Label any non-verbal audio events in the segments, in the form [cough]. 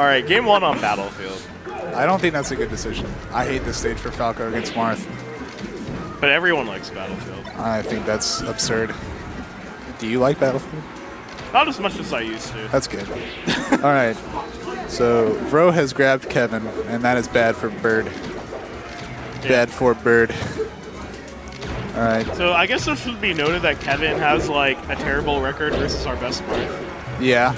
All right, game one on Battlefield. I don't think that's a good decision. I hate this stage for Falco against Marth. But everyone likes Battlefield. I think that's absurd. Do you like Battlefield? Not as much as I used to. That's good. [laughs] All right. So Vro has grabbed Kevin, and that is bad for Bird. Bad for Bird. All right. So I guess it should be noted that Kevin has like a terrible record versus our best Marth. Yeah,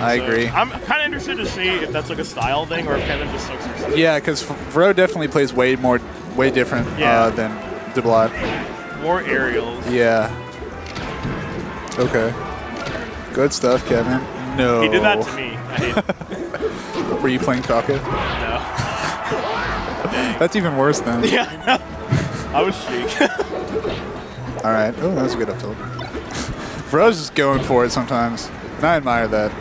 I So agree. I'm kind of interested to see if that's like a style thing or if Kevin just sucks or. Yeah, because Vro definitely plays way more, way different Yeah. uh, than Deblot. More aerials. Yeah. Okay. Good stuff, Kevin. No. He did that to me. I. [laughs] Were you playing Falco? No. [laughs] That's even worse then. [laughs] Yeah, I know. I was sheik. All right. Oh, that was a good up tilt. Vro's just going for it sometimes, and I admire that.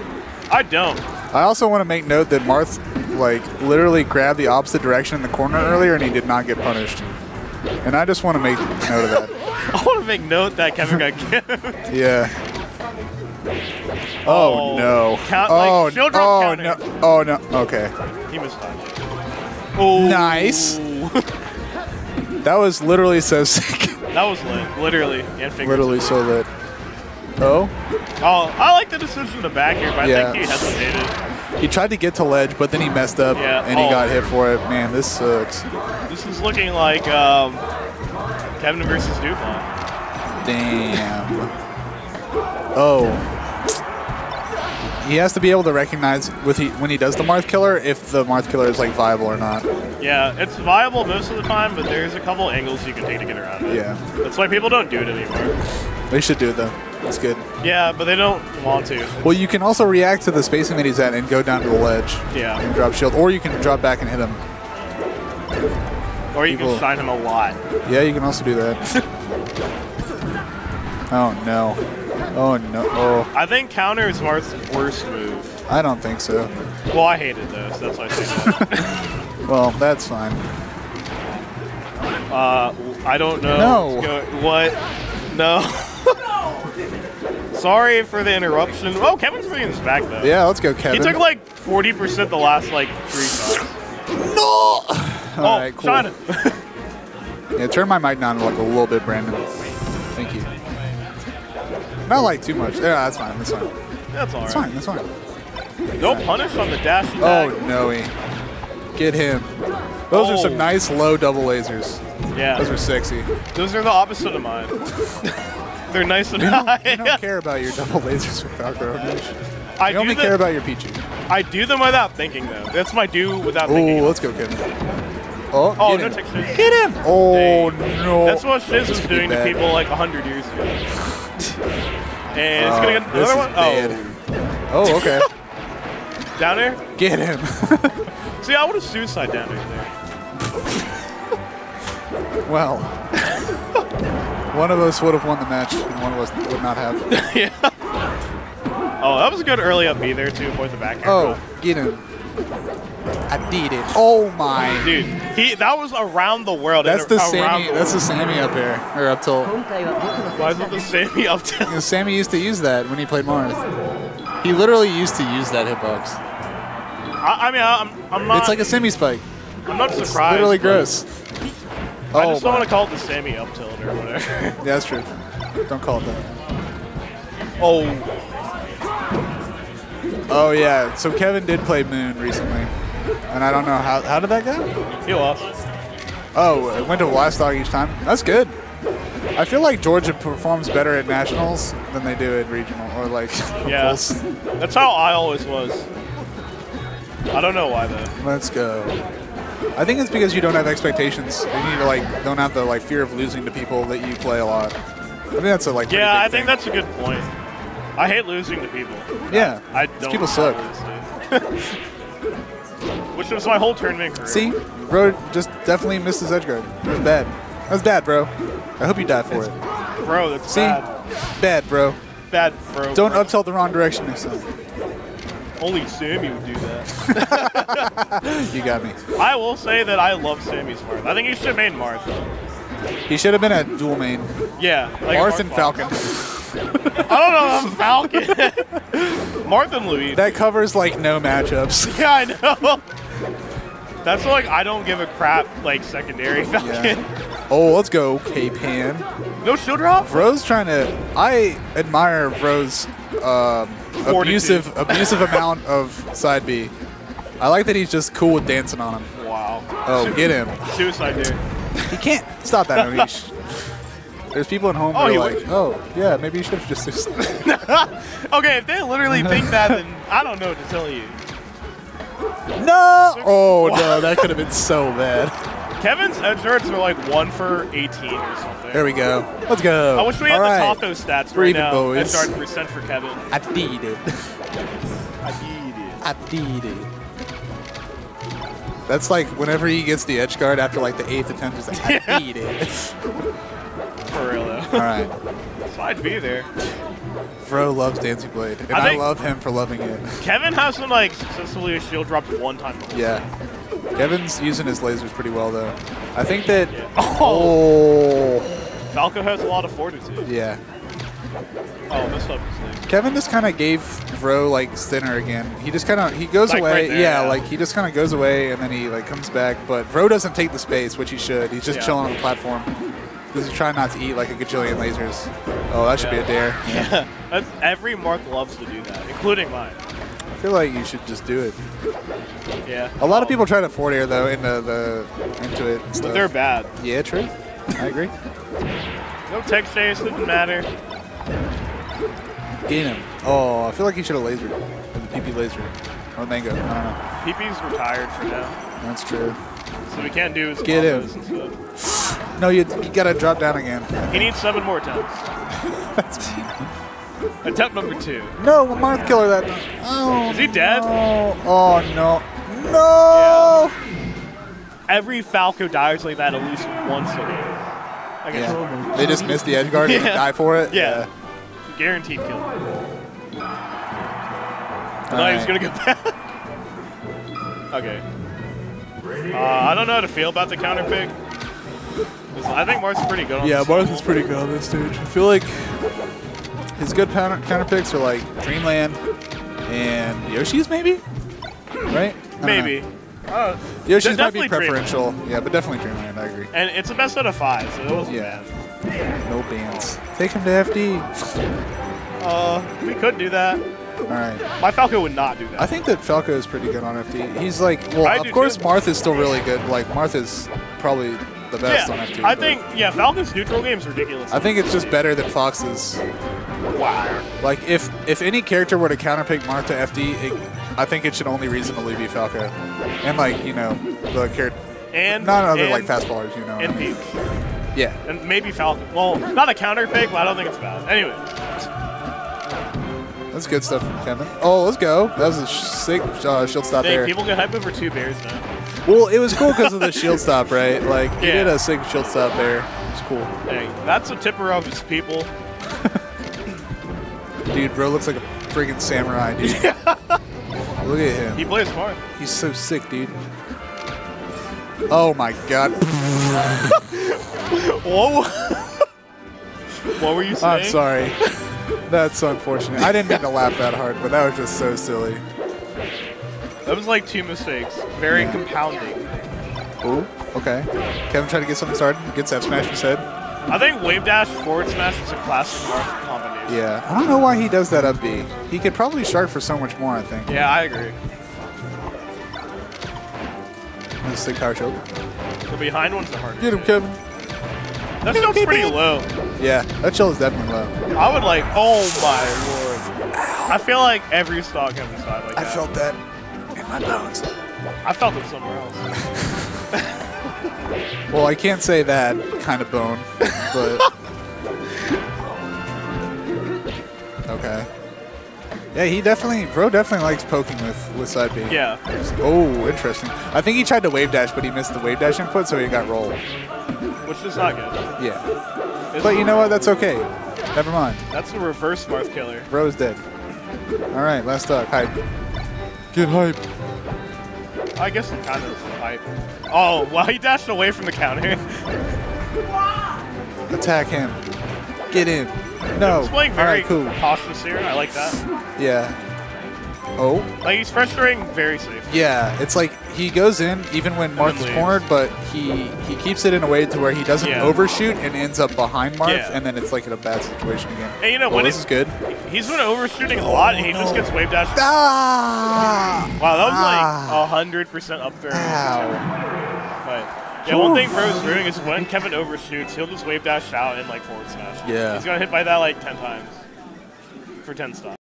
I don't. I also want to make note that Marth, like, literally grabbed the opposite direction in the corner earlier, and he did not get punished. And I just want to make note of that. [laughs] I want to make note that Kevin got [laughs] killed. Yeah. Oh, Oh, no. count- oh, drop oh counter. no. Oh no. Okay. he missed that. Oh, Nice. [laughs] That was literally so sick. That was lit, literally, and literally so lit. Oh. Oh, I like the decision to back here, but Yeah. I think he hesitated. He tried to get to ledge, but then he messed up, Yeah, and he oh. got hit for it. Man, this sucks. This is looking like um, Kevin versus Dupont. Damn. Oh. He has to be able to recognize with he, when he does the Marth Killer if the Marth Killer is like viable or not. Yeah, it's viable most of the time, but there's a couple angles you can take to get around it. Yeah. That's why people don't do it anymore. They should do it though. That's good. Yeah, but they don't want to. Well, you can also react to the spacing that he's at and go down to the ledge Yeah. and drop shield, or you can drop back and hit him. Or you People- can shine him a lot. Yeah, you can also do that. [laughs] oh no. Oh no. Oh, I think counter is Marth's worst move. I don't think so. Well, I hate it though, so that's why I say that. [laughs] Well, that's fine. uh, I don't know. No. What? No. Sorry for the interruption. Oh, Kevin's bringing this back though. Yeah, let's go, Kevin. He took like 40% the last like three shots. no. Oh, all oh, right, cool. it. [laughs] Yeah, turn my mic down like a little bit, Brandon. Thank you. Not like too much. Yeah, that's fine. That's fine. That's That's alright. fine. That's fine. No punish on the dash Oh attack. no, get him. Those are Oh. some nice low double lasers. Yeah. Those are sexy. Those are the opposite of mine. [laughs] They're nice and We don't, we don't care about your double lasers [laughs] with Falco. I We do only care about your Pichu. I do them without thinking though. That's my do without thinking. Oh, let's go, Kevin. Oh, Oh, get no him. texture. Get him! Oh no. That's what Shiz This was doing to people like 100 years ago. [laughs] And it's Oh, gonna get this another one. Oh. bad. Oh, okay. Oh, [laughs] down there? Get him. See, I would have suicide down there. well, one of us would have won the match, and one of us would not have. [laughs] yeah. Oh, that was a good early up B there too, avoid the back air. Oh, get him. I did it. Oh my. Dude, he that was around the world. That's the Sammy. the That's the. Sammy up here, or up till. Why is it the Sammy up tilt? You know, Sammy used to use that when he played Marth. He literally used to use that hitbox. I, I mean, I'm, I'm not. It's like a semi spike. I'm not It's surprised. literally but gross. I Oh, just don't want to call it the Sammy up tilt or whatever. [laughs] Yeah, that's true. Don't call it that. oh, Oh yeah. So Kevin did play Moon recently, and I don't know how. How did that go? he lost. Oh, it went to last dog each time. That's good. I feel like Georgia performs better at nationals than they do at regional or like. [laughs] Yeah, that's how I always was. I don't know why though. Let's go. I think it's because you don't have expectations. You need to like don't have the like fear of losing to people that you play a lot. I think that's a like. Yeah, I think thing. that's a good point. I hate losing to people. Yeah, I don't. people suck. [laughs] Which was my whole tournament career. See, Vro, just definitely missed his edge guard. That was bad. That was bad, bro. I hope you die for it. bro, that's See, bad. bad, bro. Bad, bro. Don't bro. up tilt the wrong direction next time. Only Sammy would do that. [laughs] You got me. I will say that I love Sammy's Marth. I think he should have made Marth. He should have been a dual main. Yeah. Like Marth and Falcon. I don't know, I'm Falcon. [laughs] Marth and Luigi. That covers like no matchups. [laughs] yeah, I know. That's like I don't give a crap like secondary Falcon. Yeah. Oh, let's go, K-Pan. No shield drop? Vro's trying to. I admire Vro's um, Fortitude. abusive, abusive amount of side B. I like that he's just cool with dancing on him. Wow. Oh, get him. Suicide dude. He can't stop that, Anish. [laughs] There's people at home Oh, who are would- like, oh, yeah, maybe you should have just. [laughs] Okay, if they literally think that, then I don't know what to tell you. no! Oh, no, [laughs] that could have been so bad. Kevin's edge darts are like one for 18 or something. There we go. Let's go. I wish we had All the right. Totho stats We're right even, now. boys. Edge dart percent for Kevin. I did it. [laughs] I need it. I did it. That's like whenever he gets the edge guard after like the eighth attempt, he's like, I [laughs] Yeah. did it. For real though. All right. [laughs] I'd be there. Vro loves Dancing Blade, and I I, love him for loving it. Kevin hasn't like successfully shield dropped one time. Yeah. Kevin's using his lasers pretty well, though. I think that. [laughs] Oh, Oh. Falco has a lot of fortitude. Yeah. Oh, messed up his name. Kevin just kind of gave Vro like Sinner again. He just kind of he goes Like, away. right there, yeah, yeah. like he just kind of goes away and then he like comes back. But Vro doesn't take the space, which he should. He's just Yeah. chilling on the platform. Because he's trying not to eat like a gajillion lasers. Oh, that should Yeah. be a dare. Yeah, [laughs] that's, every Marth loves to do that, including mine. I feel like you should just do it. Yeah. A lot of people try to forward air though into the into it. But they're bad. Yeah, true. I agree. No tech chase, didn't matter. Gain him. Oh, I feel like he should have lasered. With the PP laser. Or mango. I don't know. PP's retired for now, That's true. so we can't do his Get him. No, you, you gotta drop down again. He needs seven more attempts. [laughs] Attempt number two. No, Marth killer that. Oh, Is he dead? No. Oh no. No. Every Falco dies like that at least once a game. I guess Yeah. They just missed the edge guard and [laughs] die for it. Yeah. guaranteed kill. I thought he was gonna go back. [laughs] okay. Uh, I don't know how to feel about the counter pick. I think Marth's pretty good on Yeah, this. Marth is pretty good on this stage. I feel like his good counter, picks are like Dreamland and Yoshi's maybe? Right? I. Maybe. Uh, Yoshi's might be definitely Dreamland. preferential. Yeah, but definitely Dreamland. I agree. And it's a best out of five, so it wasn't Yeah. bad. No bans. Take him to FD. Uh, we could do that. All right. My Falco would not do that. I think that Falco is pretty good on FD. He's like, well, I of course, too. Marth is still really good. Like, Marth is probably the best on yeah, FD. I think yeah, Falcon's neutral game is ridiculous. I think it's just better than Fox's. Wow. Like, if if any character were to counterpick Marth to FD, it, I think it should only reasonably be Falco. And like, you know, the character, And not other and, like fast ballers, you know. what I and mean? Peach. Yeah. And maybe Falcon. Well, not a counter pick, but I don't think it's bad. Anyway, That's good stuff from Kevin. Oh, let's go. That was a sh- sick uh, shield stop dang, there. people get hype over two bears now. Well, it was cool because of the [laughs] shield stop, right? Like, he did a sick shield stop there. It was cool. Dang, that's a tipper of his people. Dude, Vro looks like a friggin' samurai, dude. [laughs] Look at him. He plays smart. He's so sick, dude. Oh my god. [laughs] Whoa. [laughs] what were you saying? I'm sorry. That's unfortunate. I didn't mean to laugh that hard, but that was just so silly. That was like two mistakes. Very compounding. Ooh, okay. Kevin tried to get something started. Gets F smash instead. I think wave dash forward smash is a classic. Yeah. I don't know why he does that up B. He could probably shark for so much more, I think. Yeah, I agree. A sick power choke. The behind one's the hardest. Get him, Kevin. That shield's pretty low. Yeah, that chill is definitely low. I would like, oh my lord. I feel like every stock has a side like I that. felt that in my bones. I felt it somewhere else. [laughs] Well, I can't say that kind of bone, but [laughs] okay. Yeah, he definitely, Vro, definitely likes poking with with side B. Yeah. Oh, interesting. I think he tried to wave dash, but he missed the wave dash input, so he got rolled. Which is not good. Yeah, It's- but you know what? That's okay. Never mind. That's a reverse Marth killer. Vro's dead. All right, last stock. Hype. Get hype. I guess it kind of hype. Oh, well, he dashed away from the counter. [laughs] Attack him. Get in. No. He's playing very right, cool. cautious here. I like that. Yeah. Oh. Like he's pressuring very safe. Yeah, it's like he goes in even when Marth is cornered, but he he keeps it in a way to where he doesn't Yeah. overshoot and ends up behind Marth, Yeah. and then it's like in a bad situation again. And you know well, when this is good. he's been overshooting a lot, and he just gets wave dash. Ah! Wow, that was Ah. like hundred percent up there. Ow. Yeah, one thing Vro's doing is when Kevin overshoots, he'll just wave dash out and like forward smash. Yeah. He's gonna hit by that like ten times for ten stops.